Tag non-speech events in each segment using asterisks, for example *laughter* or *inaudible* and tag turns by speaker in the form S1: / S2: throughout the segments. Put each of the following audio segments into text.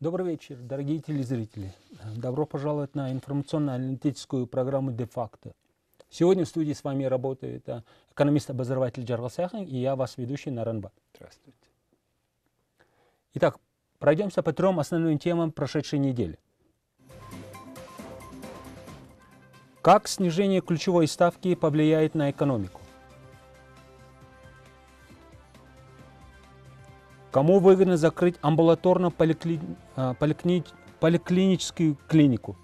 S1: Добрый вечер, дорогие телезрители. Добро пожаловать на информационно-аналитическую программу «Де-факто». Сегодня в студии с вами работает а, экономист-обозреватель Джаргал Сяхан и я, вас ведущий Наранба.
S2: Здравствуйте.
S1: Итак, пройдемся по трем основным темам прошедшей недели. Как снижение ключевой ставки повлияет на экономику? Кому выгодно закрыть амбулаторно-поликлиническую клинику?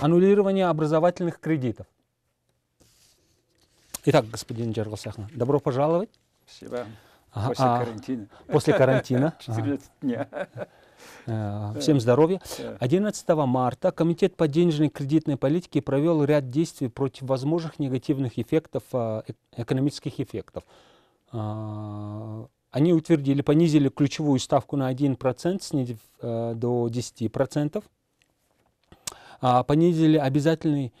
S1: Аннулирование образовательных кредитов. Итак, господин Джаргасяхан, добро пожаловать.
S2: Спасибо. После
S1: а,
S2: карантина.
S1: После карантина. *laughs*
S2: 14 дня.
S1: Э, Всем здоровья. 11 марта Комитет по денежной и кредитной политике провел ряд действий против возможных негативных эффектов, а, э- экономических эффектов. А, Они утвердили, понизили ключевую ставку на 1%, снизив э, до 10%. А, Понизили обязательный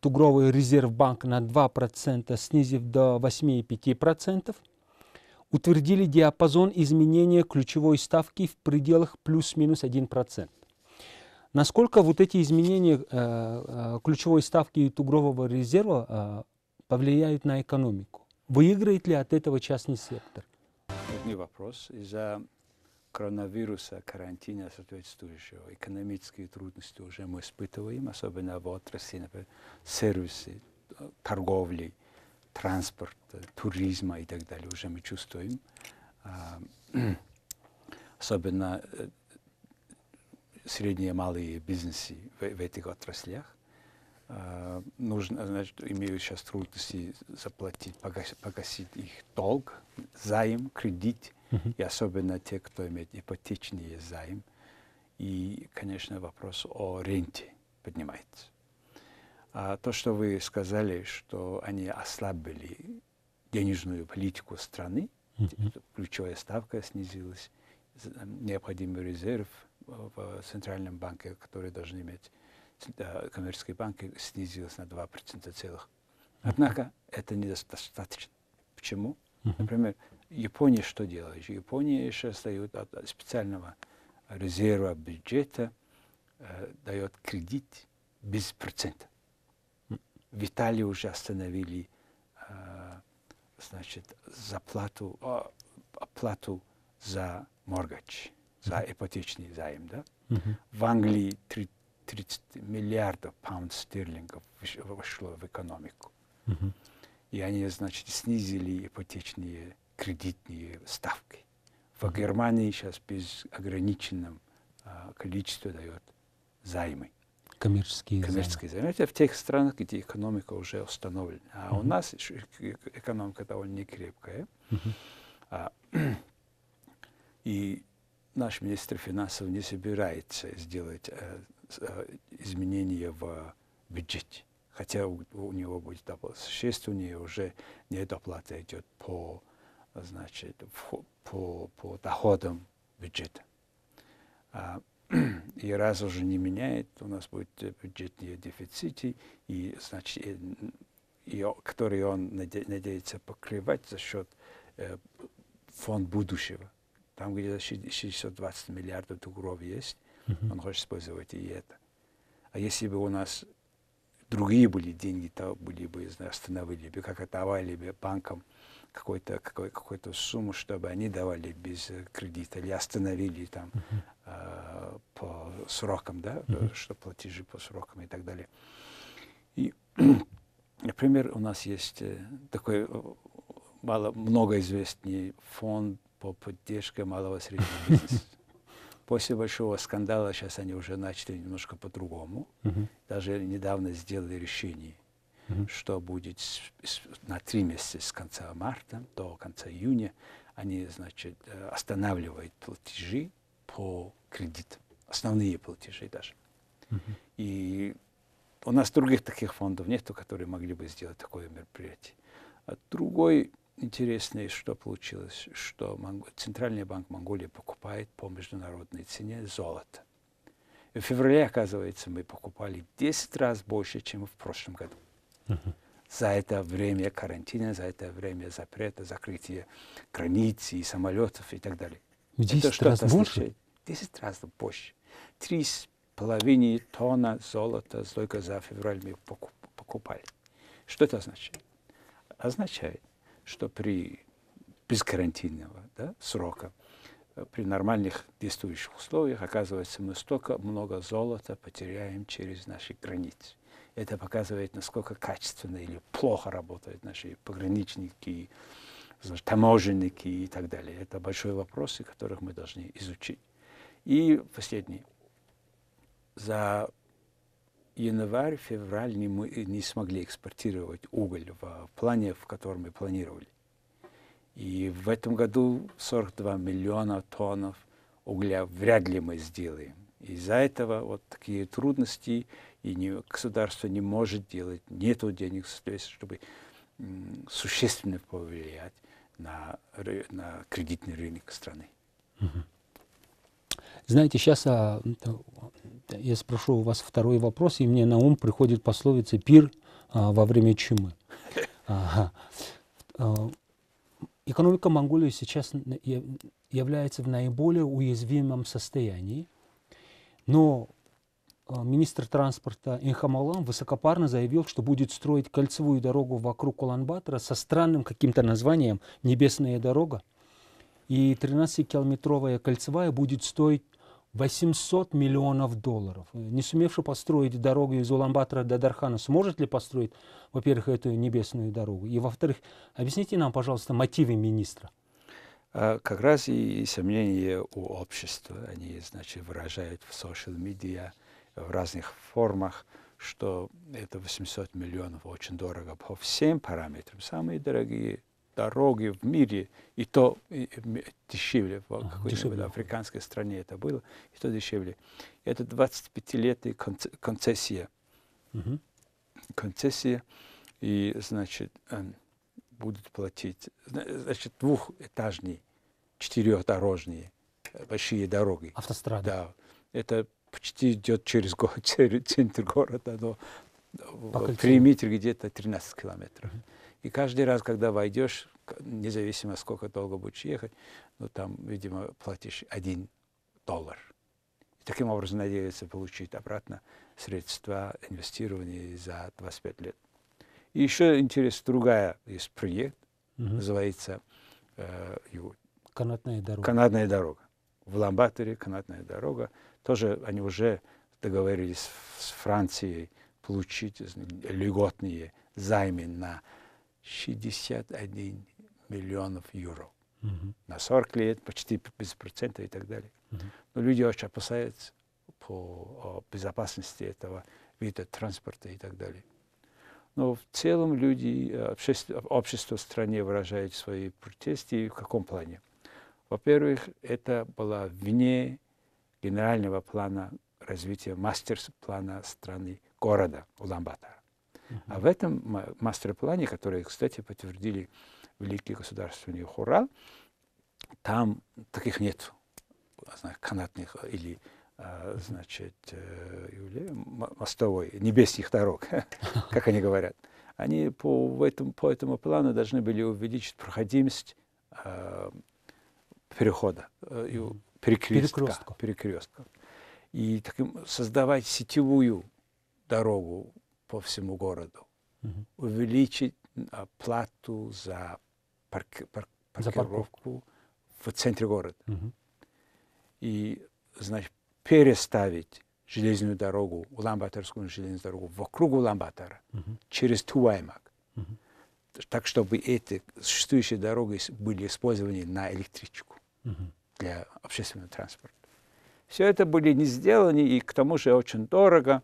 S1: тугровый резерв банка на 2%, снизив до 8,5% утвердили диапазон изменения ключевой ставки в пределах плюс-минус 1%. Насколько вот эти изменения э, э, ключевой ставки и тугрового резерва э, повлияют на экономику? Выиграет ли от этого частный сектор?
S2: Трудный вопрос. Из-за коронавируса, карантина соответствующего, экономические трудности уже мы испытываем, особенно в отрасли, например, сервисы, э, торговли, транспорта, туризма и так далее уже мы чувствуем. А, *clears throat* Особенно э, средние и малые бизнесы в, в этих отраслях. А, Нужно, значит, имеют сейчас трудности заплатить, погасить, погасить их долг, займ, кредит, и особенно те, кто имеет ипотечный займ. И, конечно, вопрос о ренте поднимается. А то, что вы сказали, что они ослабили денежную политику страны,
S1: Мгм.
S2: ключевая ставка снизилась, з- необходимый резерв в в Центральном банке, который должны иметь э, коммерческие банки, снизился на 2% целых. Однако это недостаточно. Почему? Например, Япония что делает? Япония еще дает от от специального резерва бюджета, э, дает кредит без процента. В Италии уже остановили э, значит, заплату, а, оплату за моргач, за ипотечный займ. Да? В Англии три- 30 миллиардов паунд стерлингов вошло в экономику. И они, значит, снизили ипотечные кредитные ставки. В Германии сейчас без ограниченном а, количества дает займы
S1: Коммерческие
S2: коммерческие займы. Это в тех странах, где экономика уже установлена. А у нас экономика довольно не крепкая. А, и наш министр финансов не собирается сделать э, э, изменения в бюджете. Хотя у, у него будет доплата. Существеннее уже недоплата идет по, значит, по, по доходам бюджета. А, *clears throat* и раз уже не меняет, у нас будет э, бюджетные дефициты, и, значит, и, и которые он наде- надеется покрывать за счет э, фонд будущего. Там где-то щи- 620 миллиардов долларов есть, он хочет использовать и это. А если бы у нас другие были деньги, то были бы, знаю, остановили бы, как давали бы банкам какой-то какой, какую-то сумму, чтобы они давали без э, кредита или остановили там э, по срокам, да, э, что платежи по срокам и так далее. И, *clears throat* например, у нас есть э, такой мало, многоизвестный фонд по поддержке малого и среднего бизнеса. *laughs* После большого скандала сейчас они уже начали немножко по-другому. Даже недавно сделали решение, что будет на три месяца с конца марта до конца июня они, значит, э, останавливают платежи по кредитам, основные платежи даже. И у нас других таких фондов нету, которые могли бы сделать такое мероприятие. А другой интересный, что получилось, что Монго- Центральный банк Монголии покупает по международной цене золото. И в феврале, оказывается, мы покупали в 10 раз больше, чем в прошлом году. За это время карантина, за это время запрета, закрытия границ и самолетов и так далее.
S1: В 10 это раз больше?
S2: Десять раз больше. Три с половиной тонна золота только за февраль мы покупали. Что это означает? Означает, что при безкарантинного да, срока, э, при нормальных действующих условиях, оказывается, мы столько много золота потеряем через наши границы. Это показывает, насколько качественно или плохо работают наши пограничники, таможенники и так далее. Это большой вопрос, которых мы должны изучить. И последний. За январь-февраль не, мы не смогли экспортировать уголь в плане, в котором мы планировали. И в этом году 42 миллиона тонн угля вряд ли мы сделаем. Из-за этого вот такие трудности, и не, государство не может делать, нет денег, чтобы существенно повлиять на, на кредитный рынок страны.
S1: Знаете, сейчас а, я спрошу у вас второй вопрос, и мне на ум приходит пословица «пир а, во время чумы». *laughs* Ага. А, экономика Монголии сейчас является в наиболее уязвимом состоянии, но министр транспорта Инхамалам высокопарно заявил, что будет строить кольцевую дорогу вокруг Улан-Батора со странным каким-то названием «Небесная дорога». И 13-километровая кольцевая будет стоить 800 миллионов долларов. Не сумевший построить дорогу из Улан-Батора до Дархана, сможет ли построить, во-первых, эту небесную дорогу? И, во-вторых, объясните нам, пожалуйста, мотивы министра.
S2: А, как раз и сомнения у общества, они, значит, выражают в social media – в разных формах, что это 800 миллионов очень дорого по всем параметрам. Самые дорогие дороги в мире, и то и, дешевле, в ага, какой-нибудь африканской стране это было, и то дешевле. Это 25-летняя концессия. Угу. Концессия, и, значит, эм, будут платить, значит, двухэтажные, четырехдорожные э, большие дороги.
S1: Автострады.
S2: Да. Это почти идет через *laughs* центр города, но периметр где-то 13 километров. И каждый раз, когда войдешь, независимо сколько долго будешь ехать, ну там, видимо, платишь один доллар. И таким образом надеется получить обратно средства инвестирования за 25 лет. И еще интересно, другая есть проект, mm-hmm. называется
S1: э, канатная дорога.
S2: Канатная дорога. В Ламбаторе канатная дорога тоже они уже договорились с Францией получить льготные займы на 61 миллионов евро. Uh-huh. На 40 лет, почти без процента и так далее. Uh-huh. Но люди очень опасаются по безопасности этого вида транспорта и так далее. Но в целом люди, общество, общество в стране выражает свои протесты в каком плане? Во-первых, это было вне генерального плана развития мастер-плана страны города Улан-Батора. Uh-huh. А в этом мастер-плане, который, кстати, подтвердили великие государственные хора, там таких нет канатных или а, значит, э, мостовой, небесных дорог, *laughs* как они говорят. Они по, этому, по этому плану должны были увеличить проходимость э, перехода, э, перекрестка, перекрестка. перекрестка. И таким создавать сетевую дорогу по всему городу, угу. увеличить плату за, парк, парк, парковку в центре города. Угу. И, значит, переставить железную дорогу, Улан-Баторскую железную дорогу вокруг Улан-Батора угу. через Туаймак. Угу. Так, чтобы эти существующие дороги были использованы на электричку. Угу для общественного транспорта. Все это были не сделаны, и к тому же очень дорого,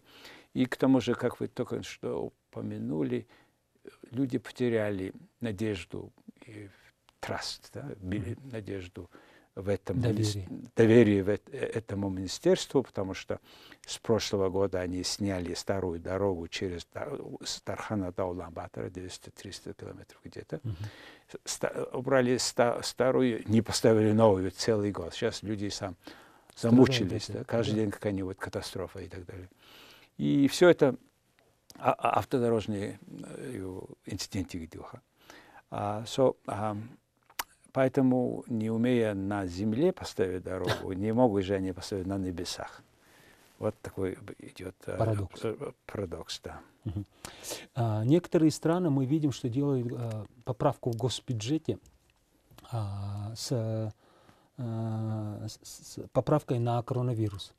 S2: и к тому же, как вы только что упомянули, люди потеряли надежду и траст, да, надежду в этом доверие, доверие в этому министерству, потому что с прошлого года они сняли старую дорогу через Тархана до Улан-Батора, 200-300 километров где-то. Uh-huh. Убрали ста, старую, не поставили новую целый год. Сейчас люди сам замучились, да, каждый да. день какая-нибудь катастрофа и так далее. И все это автодорожные инциденты видеха. А, so, а, поэтому, не умея на земле поставить дорогу, не могут же они поставить на небесах. Вот такой идет
S1: парадокс.
S2: парадокс да.
S1: Угу. А, некоторые страны мы видим, что делают а, поправку в госбюджете а, с, а, с, с поправкой на коронавирус.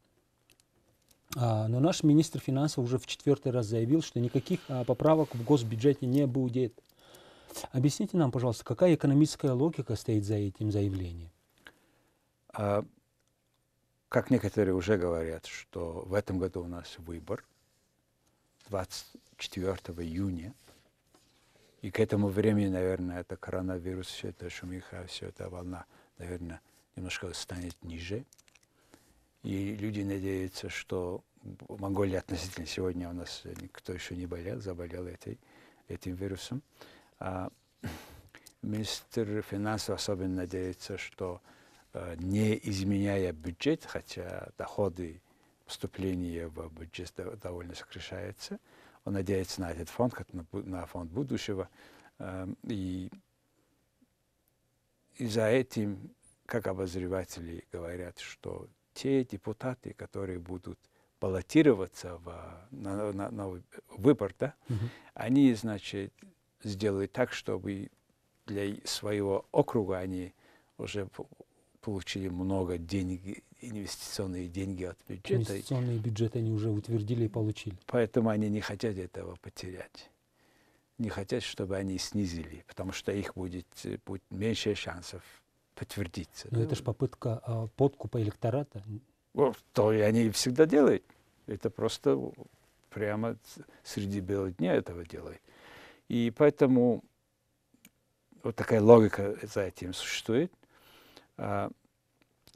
S1: А, но наш министр финансов уже в четвертый раз заявил, что никаких а, поправок в госбюджете не будет. Объясните нам, пожалуйста, какая экономическая логика стоит за этим заявлением?
S2: А, как некоторые уже говорят, что в этом году у нас выбор 24 июня, и к этому времени, наверное, это коронавирус, все это шумиха, все эта волна, наверное, немножко станет ниже. И люди надеются, что в относительно сегодня у нас никто еще не болел, заболел этой, этим вирусом. А, министр финансов особенно надеется, что э, не изменяя бюджет, хотя доходы поступления в бюджет довольно сокращаются, он надеется на этот фонд, как на, на фонд будущего. Э, и, и за этим, как обозреватели говорят, что те депутаты, которые будут баллотироваться в, на, на, на выбор, да, угу. они, значит, сделают так, чтобы для своего округа они уже получили много денег, инвестиционные деньги от бюджета.
S1: Инвестиционные бюджеты они уже утвердили и получили.
S2: Поэтому они не хотят этого потерять. Не хотят, чтобы они снизили, потому что их будет, будет меньше шансов подтвердиться.
S1: Но да? это же попытка а, подкупа электората.
S2: Вот, то и они всегда делают. Это просто прямо среди бела дня этого делают. И поэтому вот такая логика за этим существует. А,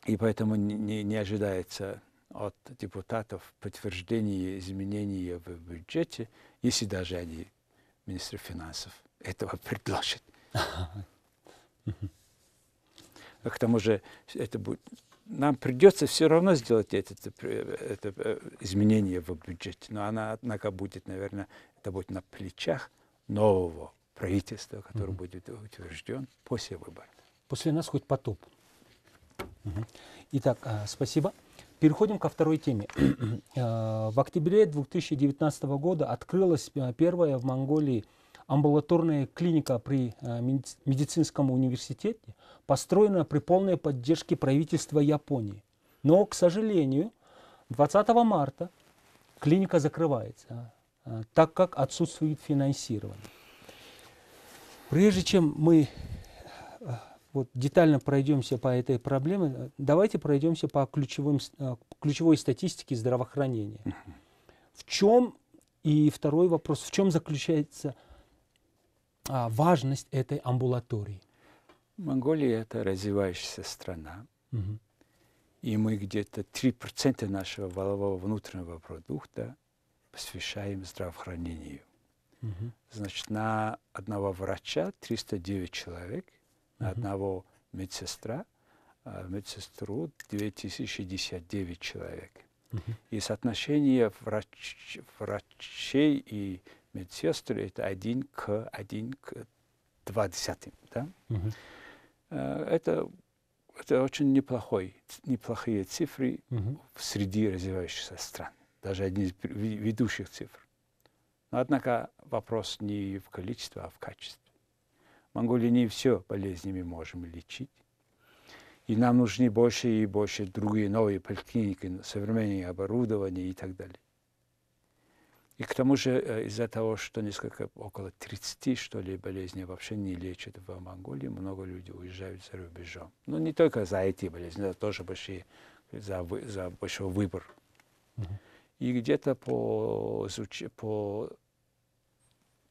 S2: и поэтому не, не ожидается от депутатов подтверждения изменений в бюджете, если даже они, министр финансов, этого *laughs* предложат. К тому же это будет, нам придется все равно сделать это, это, это э, изменение в бюджете, но она, однако, будет, наверное, это будет на плечах нового правительства, который mm-hmm. будет утвержден после выборов.
S1: После нас хоть потоп. Угу. Итак, а, спасибо. Переходим ко второй теме. *clears throat* А, в октябре 2019 года открылась а, первая в Монголии амбулаторная клиника при медицинском университете построена при полной поддержке правительства Японии. Но, к сожалению, 20 марта клиника закрывается, так как отсутствует финансирование. Прежде чем мы э, вот, детально пройдемся по этой проблеме, давайте пройдемся по ключевым, ключевой статистике здравоохранения. В чем, и второй вопрос, в чем заключается а, важность этой амбулатории?
S2: Монголия – это развивающаяся страна. Угу. И мы где-то 3% нашего валового внутреннего продукта посвящаем здравоохранению. Угу. Значит, на одного врача 309 человек, на угу. одного медсестра, а медсестру 2069 человек. Угу. И соотношение врач, врачей и медсестры это один к один к двадцатым. Да? Угу. Это, это очень неплохой, неплохие цифры угу. среди развивающихся стран. Даже одни из ведущих цифр. Но, однако, вопрос не в количестве, а в качестве. Монголии не все болезни мы можем лечить. И нам нужны больше и больше другие новые поликлиники, современное оборудование и так далее. И к тому же э, из-за того, что несколько, около 30, что ли, болезней вообще не лечат в Монголии, много людей уезжают за рубежом. Но ну, не только за эти болезни, но тоже большие, за, за большой выбор. Uh-huh. И где-то по, по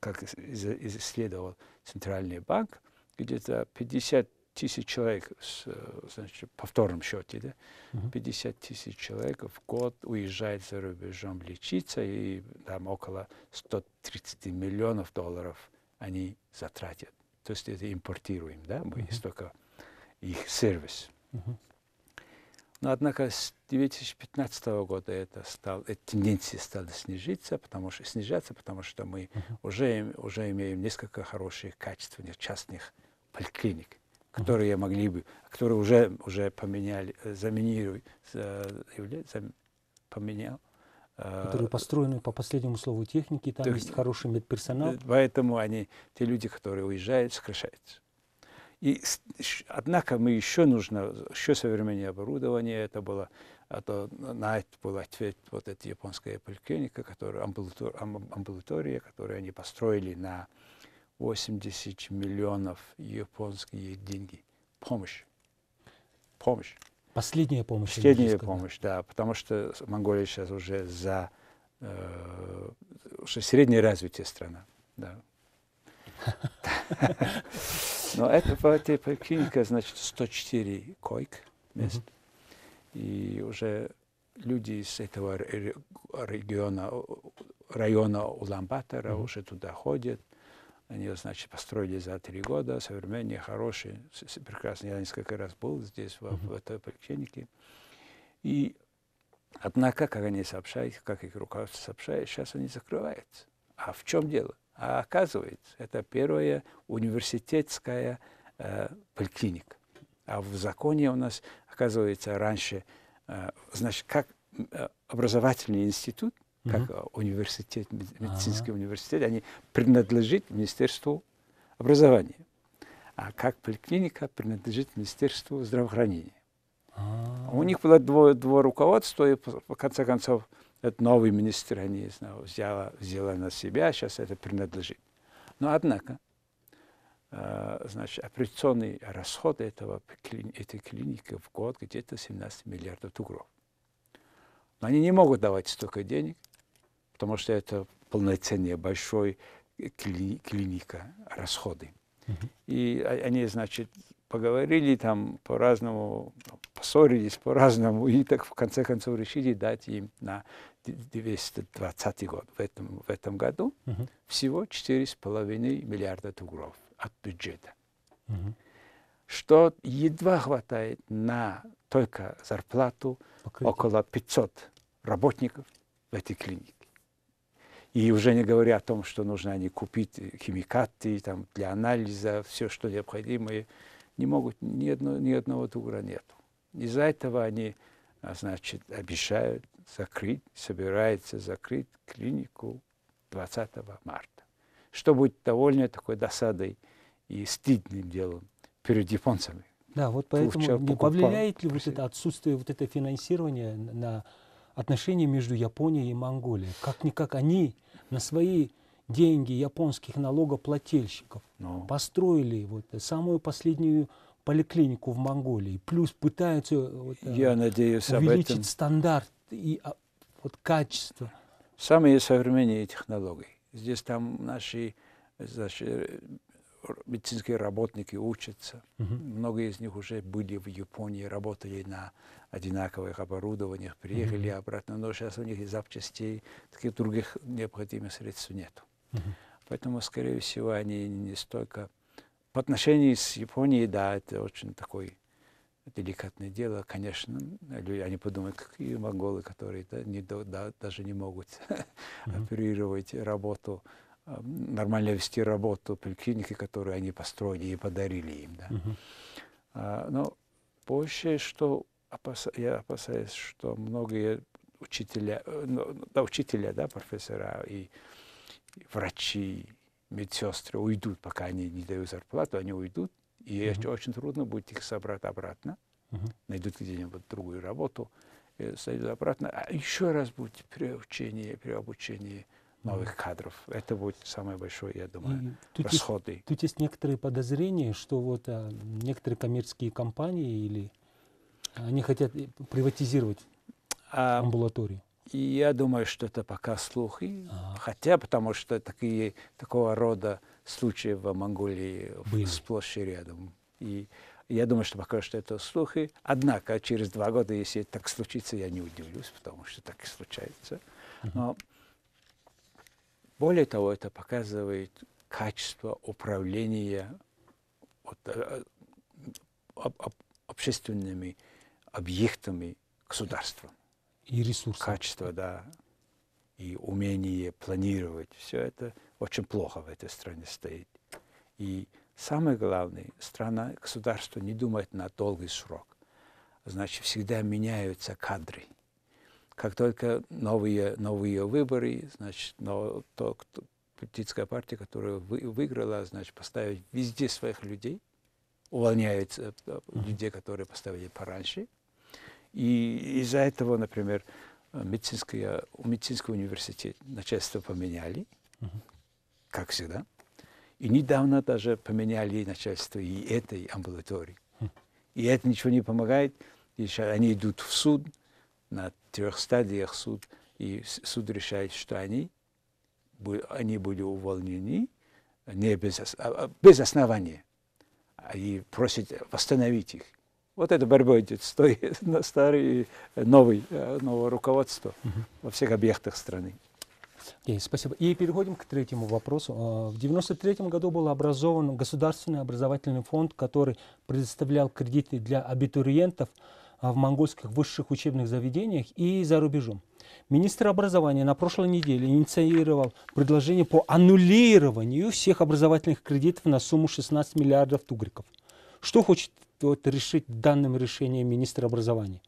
S2: как исследовал Центральный банк, где-то 50 тысяч человек значит, повторном счете, да, uh-huh. 50 тысяч человек в год уезжает за рубежом лечиться, и там около 130 миллионов долларов они затратят. То есть это импортируем, да, мы uh-huh. только их сервис. Uh-huh. Но однако с 2015 года это стал, эта тенденция стала снижаться, потому что, снижаться, потому что мы uh-huh. уже, уже имеем несколько хороших, качественных частных поликлиник, которые uh-huh. могли бы, которые уже, уже поменяли, заменили, поменял.
S1: Которые построены по последнему слову техники, там есть хороший медперсонал.
S2: Поэтому они, те люди, которые уезжают, сокращаются. И, однако мы еще нужно, еще современное оборудование, это было, это, на это был ответ вот эта японская поликлиника, которая, амбулатор, амбулатория, которую они построили на 80 миллионов японские деньги. Помощь. Помощь.
S1: Последняя помощь.
S2: Последняя помощь, да, потому что Монголия сейчас уже за э, уже среднее развитие страна. Да. Но это эта поликлиника, значит, 104 койк мест. И уже люди из этого региона, района Уламбатора уже туда ходят. Они, значит, построили за три года, современные, хорошие, прекрасные. Я несколько раз был здесь, в, в этой поликлинике. И, однако, как они сообщают, как их руководство сообщает, сейчас они закрываются. А в чем дело? А оказывается, это первая университетская э, поликлиника. А в законе у нас, оказывается, раньше, э, значит, как э, образовательный институт, -hmm. как университет, медицинский -huh. университет, они принадлежат Министерству образования. А как поликлиника принадлежит Министерству здравоохранения. Uh -huh. У них было два руководства, и в конце концов это новый министр, не знаю, взяла, взяла на себя, сейчас это принадлежит. Но однако, э, значит, операционный расход этого, этой клиники в год где-то 17 миллиардов тугров. Но они не могут давать столько денег, потому что это полноценная большой кли, клиника, расходы. И они, значит, поговорили там по-разному, поссорились по-разному, и так в конце концов решили дать им на 220 год, в этом, в этом году, uh-huh. всего 4,5 миллиарда тугров от бюджета. Uh-huh. Что едва хватает на только зарплату Покрытие. около 500 работников в этой клинике. И уже не говоря о том, что нужно они купить химикаты там, для анализа, все, что необходимое, не могут, ни, одно, ни одного тугра нету. Из-за этого они, а, значит, обещают закрыть, собирается закрыть клинику 20 марта. Что будет довольно такой досадой и стыдным делом перед японцами.
S1: Да, вот поэтому не повлияет ли вот это отсутствие вот это финансирования на отношения между Японией и Монголией? Как-никак они на свои деньги японских налогоплательщиков ну. построили вот самую последнюю поликлинику в Монголии, плюс пытаются вот,
S2: Я надеюсь,
S1: увеличить
S2: об этом.
S1: стандарт и а, вот качество.
S2: Самые современные технологии. Здесь там наши значит, медицинские работники учатся. Угу. Многие из них уже были в Японии, работали на одинаковых оборудованиях, приехали угу. обратно, но сейчас у них и запчастей, таких других необходимых средств нет. Угу. Поэтому, скорее всего, они не столько... По отношению с Японией, да, это очень такой деликатное дело, конечно, они подумают, какие монголы, которые да, не, да, даже не могут *laughs* mm-hmm. оперировать работу, а, нормально вести работу поликлиники, которую они построили и подарили им. Да. Mm-hmm. А, но больше, что опаса, я опасаюсь, что многие учителя, ну, да, учителя, да, профессора и, и врачи, медсестры уйдут, пока они не дают зарплату, они уйдут, и uh-huh. очень трудно будет их собрать обратно. Uh-huh. Найдут где-нибудь другую работу, и сойдут обратно. А еще раз будет переучение, переобучение новых кадров. Это будет самое большое, я думаю, и тут расходы.
S1: Есть, тут есть некоторые подозрения, что вот а, некоторые коммерческие компании или они хотят приватизировать а, амбулаторию.
S2: И я думаю, что это пока слухи, а. хотя потому что такие, такого рода случаи в Монголии Были. сплошь и рядом. И я думаю, что пока что это слухи. Однако через два года, если так случится, я не удивлюсь, потому что так и случается. Но более того, это показывает качество управления вот, э, об, об, общественными объектами государства.
S1: И ресурсы.
S2: Качество, да, и умение планировать. Все это очень плохо в этой стране стоит. И самое главное, страна, государство не думает на долгий срок. Значит, всегда меняются кадры. Как только новые, новые выборы, значит, но, то, кто, политическая партия, которая вы, выиграла, значит, поставить везде своих людей, увольняет э, людей, которые поставили пораньше. И из-за этого, например, медицинское, медицинский университет начальство поменяли, как всегда. И недавно даже поменяли начальство и этой амбулатории. И это ничего не помогает. И они идут в суд, на трех стадиях суд, и суд решает, что они, они были увольнены не без, а, а, без основания, и просят восстановить их. Вот эта борьба идет с той *laughs* старой, новой, э, нового руководства угу. во всех объектах страны.
S1: Okay, спасибо. И переходим к третьему вопросу. А, в 1993 году был образован государственный образовательный фонд, который предоставлял кредиты для абитуриентов в монгольских высших учебных заведениях и за рубежом. Министр образования на прошлой неделе инициировал предложение по аннулированию всех образовательных кредитов на сумму 16 миллиардов тугриков. Что хочет вот, решить данным решением министра образования?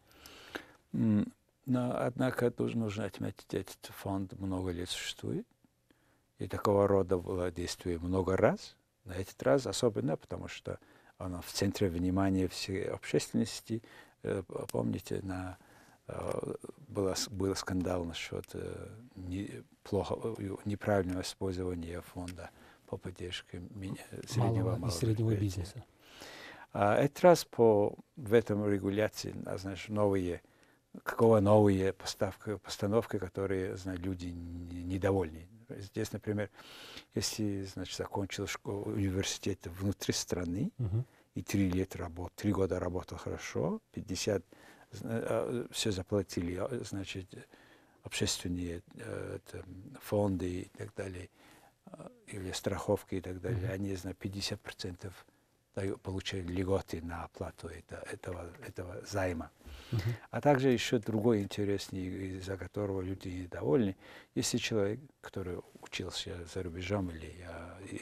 S2: Но, однако, тоже нужно отметить, этот фонд много лет существует. И такого рода было действие много раз. На этот раз особенно, потому что оно в центре внимания всей общественности. Э, помните, на, э, было, был скандал насчет э, не, плохо, неправильного использования фонда по поддержке
S1: среднего, малого и среднего бизнеса.
S2: А этот раз по, в этом регуляции, а, знаешь, новые какого новые поставки, постановки, которые знают, люди недовольны. Здесь, например, если значит, закончил школу, университет внутри страны uh-huh. и три лет работал, три года работал хорошо, 50 а, все заплатили, а, значит, общественные э, это, фонды и так далее, или страховки и так далее, uh-huh. они, знаю, 50 процентов получали льготы на оплату это, этого, этого займа. Uh-huh. А также еще другой интересный, из-за которого люди недовольны, если человек, который учился за рубежом или,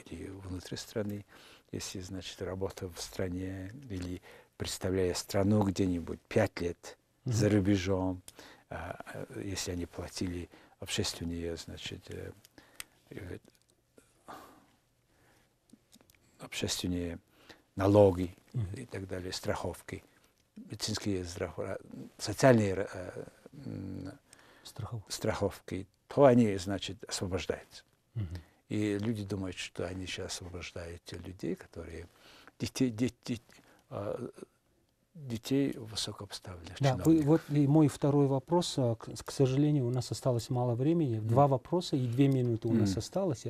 S2: или внутри страны, если, значит, работал в стране или представляя страну где-нибудь пять лет uh-huh. за рубежом, а, если они платили общественные, значит, э, э, общественные налоги и так далее, страховки, медицинские страховки, социальные э, страховки. страховки, то они, значит, освобождаются. И люди думают, что они сейчас освобождают людей, которые детей, э, детей высокопоставленных
S1: да, вы, вот и мой второй вопрос. А, к, к сожалению, у нас осталось мало времени. Mm. Два вопроса и две минуты у mm. нас осталось.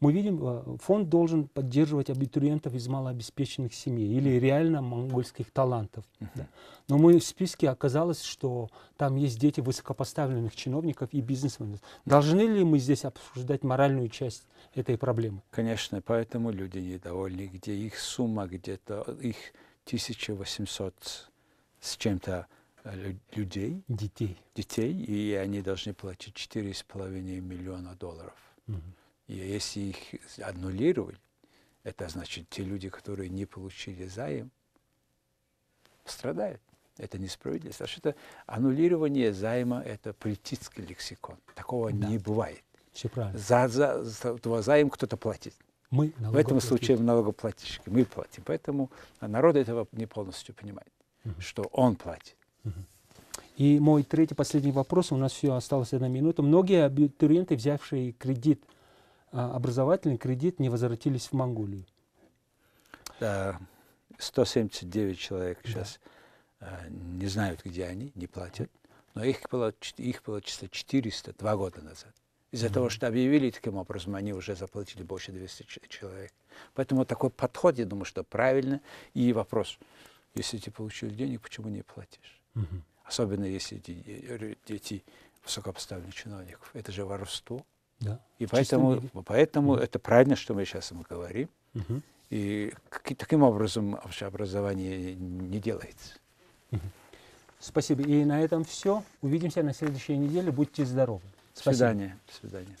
S1: Мы видим, а, фонд должен поддерживать абитуриентов из малообеспеченных семей или реально монгольских талантов. Mm -hmm. да. Но мы в списке оказалось, что там есть дети высокопоставленных чиновников и бизнесменов. Должны ли мы здесь обсуждать моральную часть этой проблемы?
S2: Конечно, поэтому люди недовольны, где их сумма где-то, их 1800 с чем-то э, людей,
S1: детей.
S2: детей, и они должны платить 4,5 миллиона долларов. Угу. И если их аннулировали, это значит, те люди, которые не получили займ, страдают. Это несправедливость. Потому что это аннулирование займа – это политический лексикон. Такого да. не бывает.
S1: Все правильно.
S2: За, за, за займ кто-то платит. Мы, в этом случае налогоплательщики, мы платим. Поэтому народ этого не полностью понимает, угу. что он платит. Угу.
S1: И мой третий, последний вопрос, у нас все осталось одна минута. Многие абитуриенты, взявшие кредит, а, образовательный кредит, не возвратились в Монголию.
S2: Да, 179 человек да. сейчас а, не знают, где они, не платят. Но их было, их было чисто 400 два года назад. Из-за mm-hmm. того, что объявили таким образом, они уже заплатили больше 200 человек. Поэтому такой подход, я думаю, что правильно. И вопрос, если ты получил денег, почему не платишь? Mm-hmm. Особенно если дети, дети высокопоставленных чиновников. Это же воровство. Да. И поэтому, поэтому mm-hmm. это правильно, что мы сейчас мы говорим. Mm-hmm. И таким образом вообще образование не делается.
S1: Mm-hmm. Спасибо. И на этом все. Увидимся на следующей неделе. Будьте здоровы.
S2: До свидания. До свидания.